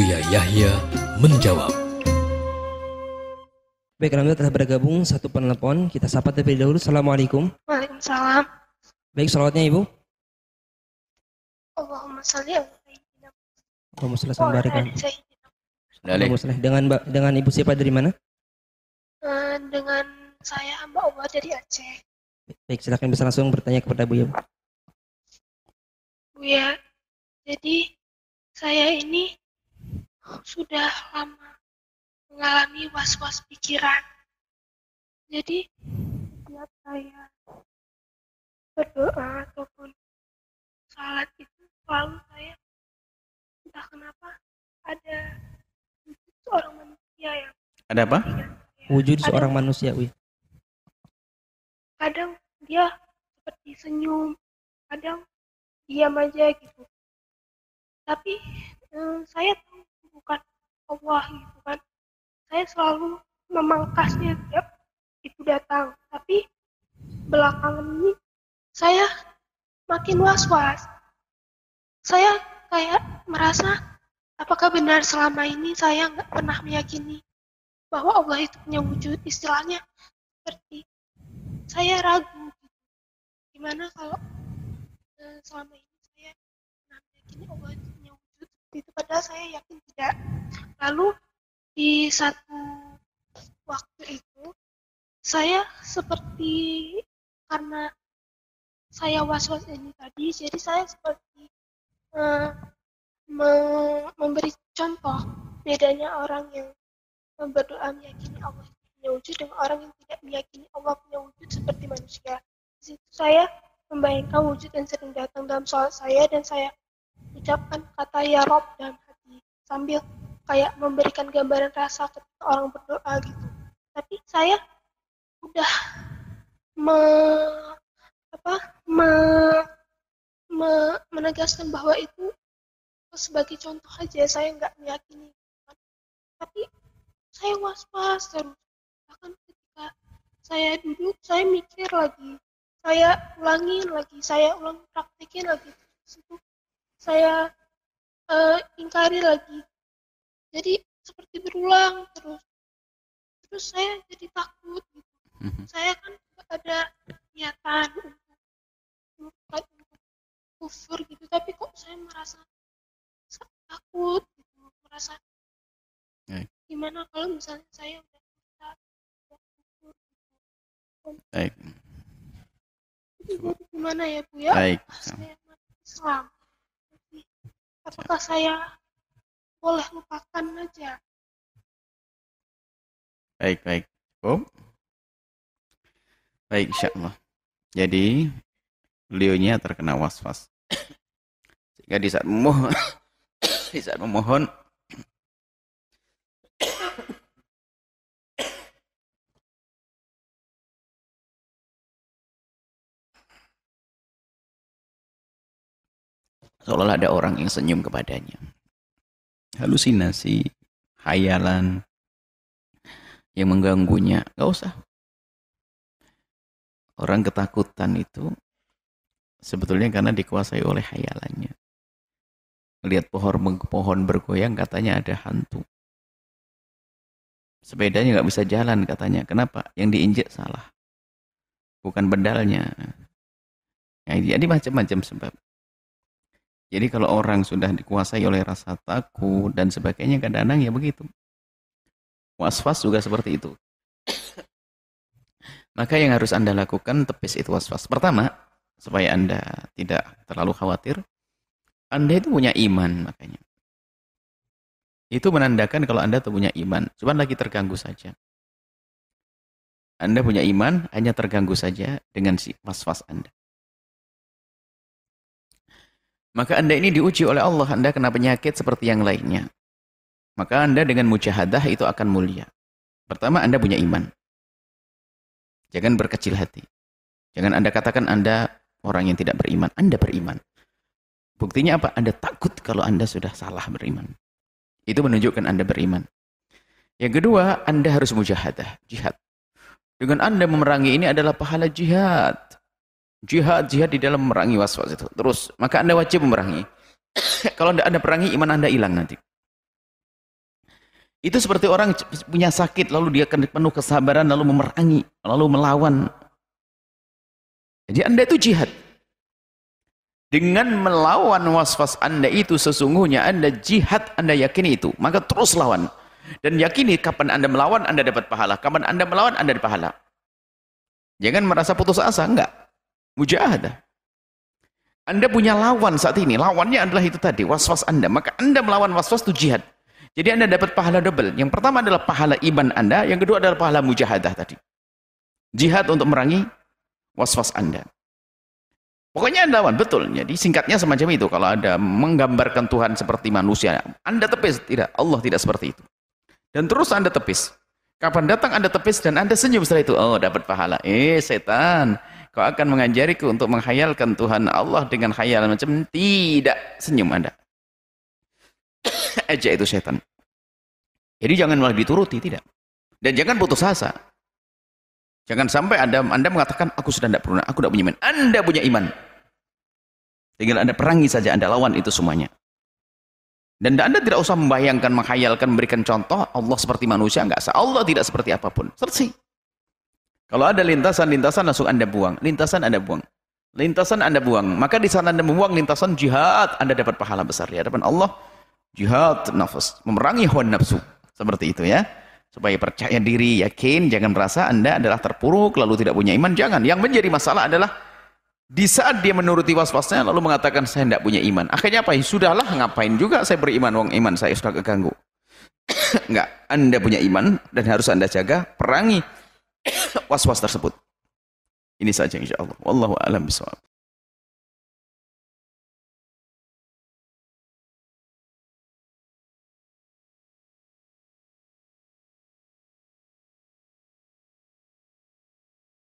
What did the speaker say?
Buya Yahya menjawab. Baik, Alhamdulillah telah bergabung satu penelpon. Kita sapa terlebih dahulu. Assalamualaikum. Waalaikumsalam. Baik, salawatnya Ibu. Allahumma salli ala Allahumma wa ala. Allahumma sholli. Dengan Mbak- dengan Ibu siapa dari mana? Eh, Dengan saya hamba Allah dari Aceh. Baik, silakan bisa langsung bertanya kepada Bu ya. Bu. Bu ya, jadi saya ini sudah lama mengalami was-was pikiran. Jadi setiap saya berdoa ataupun salat itu selalu saya entah kenapa ada seorang manusia yang Ada apa? saya. Wujud Ada seorang manusia, ya. kadang dia seperti senyum, kadang diam aja gitu. Tapi eh, saya Allah gitu kan. Saya selalu memangkasnya tiap itu datang. Tapi belakangan ini saya makin was-was. Saya kayak merasa apakah benar selama ini saya nggak pernah meyakini bahwa Allah itu punya wujud istilahnya seperti saya ragu gitu. gimana kalau eh, selama ini saya meyakini Allah itu punya wujud itu padahal saya yakin tidak lalu di satu waktu itu saya seperti karena saya was-was ini tadi jadi saya seperti me- memberi contoh bedanya orang yang berdoa meyakini Allah punya wujud dengan orang yang tidak meyakini Allah punya wujud seperti manusia. Di situ saya membayangkan wujud yang sering datang dalam sholat saya dan saya ucapkan kata ya Rob dalam hati sambil kayak memberikan gambaran rasa ketika orang berdoa gitu. Tapi saya udah me, apa, me, me- menegaskan bahwa itu sebagai contoh aja saya nggak meyakini. Tapi saya was-was terus bahkan ketika saya duduk saya mikir lagi saya ulangin lagi saya ulang praktekin lagi itu saya eh, ingkari lagi jadi seperti berulang terus terus saya jadi takut gitu Mhm. saya kan ada niatan untuk kufur gitu tapi kok saya merasa sa- takut gitu merasa Baik. gimana kalau misalnya saya udah bisa kufur gitu. Baik. Jadi gimana ya bu ya Baik. saya Islam apakah saya boleh lupakan aja Baik, baik. Cukup. Baik, insya Allah. Jadi, beliaunya terkena was-was. Sehingga di saat memohon, di saat memohon, seolah ada orang yang senyum kepadanya. Halusinasi, hayalan, yang mengganggunya. Gak usah. Orang ketakutan itu sebetulnya karena dikuasai oleh hayalannya. Melihat pohon, pohon bergoyang katanya ada hantu. Sepedanya nggak bisa jalan katanya. Kenapa? Yang diinjek salah. Bukan bedalnya. Ya, jadi macam-macam sebab. Jadi kalau orang sudah dikuasai oleh rasa takut dan sebagainya kadang-kadang ya begitu. Was-was juga seperti itu. Maka yang harus Anda lakukan tepis itu was-was. Pertama, supaya Anda tidak terlalu khawatir, Anda itu punya iman makanya. Itu menandakan kalau Anda tuh punya iman. Cuma lagi terganggu saja. Anda punya iman, hanya terganggu saja dengan si was-was Anda. Maka Anda ini diuji oleh Allah. Anda kena penyakit seperti yang lainnya. Maka Anda dengan mujahadah itu akan mulia. Pertama, Anda punya iman. Jangan berkecil hati. Jangan Anda katakan Anda orang yang tidak beriman. Anda beriman. Buktinya apa? Anda takut kalau Anda sudah salah beriman. Itu menunjukkan Anda beriman. Yang kedua, Anda harus mujahadah, jihad. Dengan Anda memerangi ini adalah pahala jihad. Jihad, jihad di dalam memerangi was-was itu. Terus, maka Anda wajib memerangi. kalau Anda, anda perangi, iman Anda hilang nanti. Itu seperti orang punya sakit, lalu dia penuh kesabaran, lalu memerangi, lalu melawan. Jadi anda itu jihad. Dengan melawan was-was anda itu sesungguhnya anda jihad, anda yakini itu. Maka terus lawan. Dan yakini kapan anda melawan, anda dapat pahala. Kapan anda melawan, anda dapat pahala. Jangan merasa putus asa, enggak. Mujahadah. Anda punya lawan saat ini. Lawannya adalah itu tadi, was-was anda. Maka anda melawan was-was itu jihad. Jadi anda dapat pahala double. Yang pertama adalah pahala iman anda. Yang kedua adalah pahala mujahadah tadi. Jihad untuk merangi was-was anda. Pokoknya Anda lawan, betul. Jadi singkatnya semacam itu. Kalau ada menggambarkan Tuhan seperti manusia, Anda tepis. Tidak, Allah tidak seperti itu. Dan terus Anda tepis. Kapan datang Anda tepis dan Anda senyum setelah itu. Oh, dapat pahala. Eh, setan. Kau akan mengajariku untuk menghayalkan Tuhan Allah dengan khayalan macam tidak. Senyum Anda. Aja itu setan. Jadi jangan malah dituruti, tidak. Dan jangan putus asa. Jangan sampai anda, anda mengatakan, aku sudah tidak perlu, aku tidak punya iman. Anda punya iman. Tinggal anda perangi saja, anda lawan itu semuanya. Dan anda tidak usah membayangkan, menghayalkan, memberikan contoh, Allah seperti manusia, enggak. Allah tidak seperti apa pun. Selesai. Kalau ada lintasan-lintasan, langsung anda buang. Lintasan anda buang. Lintasan anda buang. Maka di sana anda membuang lintasan jihad, anda dapat pahala besar di hadapan Allah. Jihad nafas, memerangi hawa nafsu. Seperti itu ya supaya percaya diri, yakin, jangan merasa Anda adalah terpuruk lalu tidak punya iman, jangan. Yang menjadi masalah adalah di saat dia menuruti was-wasnya lalu mengatakan saya tidak punya iman. Akhirnya apa? Ya sudahlah, ngapain juga saya beriman, wong iman saya sudah keganggu. Enggak, Anda punya iman dan harus Anda jaga, perangi was-was tersebut. Ini saja insya Allah. Wallahu a'lam bishawab.